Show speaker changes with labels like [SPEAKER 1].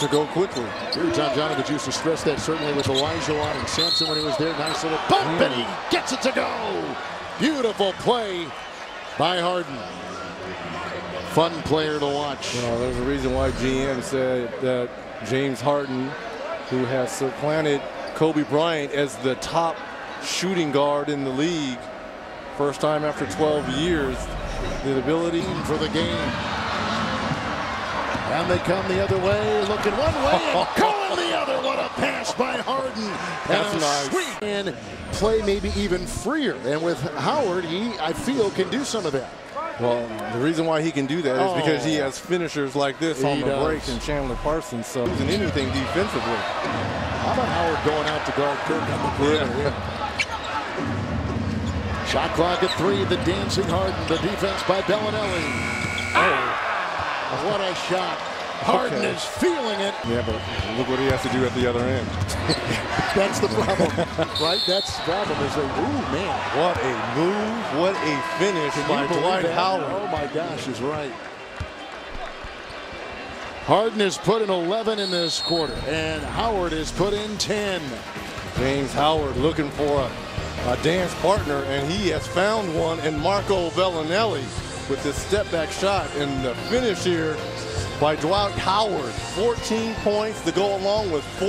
[SPEAKER 1] to go quickly.
[SPEAKER 2] Here, Tomjanovich used to stress that certainly with Olajuwon and Sampson when he was there. Nice little bump, mm. and he gets it to go. Beautiful play by Harden. Fun player to watch.
[SPEAKER 1] You know, there's a reason why GM said that James Harden, who has supplanted Kobe Bryant as the top shooting guard in the league, first time after 12 years, the ability
[SPEAKER 2] for the game. And they come the other way, looking one way and going the other. What a pass by Harden.
[SPEAKER 1] That's
[SPEAKER 2] and
[SPEAKER 1] nice.
[SPEAKER 2] Sweet. And play maybe even freer. And with Howard, he, I feel, can do some of that.
[SPEAKER 1] Well, the reason why he can do that is because he oh. has finishers like this
[SPEAKER 2] he
[SPEAKER 1] on the
[SPEAKER 2] does.
[SPEAKER 1] break and Chandler Parsons. So isn't anything defensively.
[SPEAKER 2] How about Howard going out to guard Kirk on the perimeter? Yeah. Shot clock at three. The dancing Harden. The defense by Belinelli. Oh, what a shot. Harden okay. is feeling it.
[SPEAKER 1] Yeah, but look what he has to do at the other end.
[SPEAKER 2] That's the problem, right? That's the problem. Is a ooh man.
[SPEAKER 1] What a move! What a finish Can by Dwight Howard.
[SPEAKER 2] Oh my gosh, is right. Harden has put in 11 in this quarter, and Howard has put in 10.
[SPEAKER 1] James Howard looking for a a dance partner, and he has found one in Marco Belinelli with this step back shot. And the finish here by Dwight Howard, 14 points to go along with four.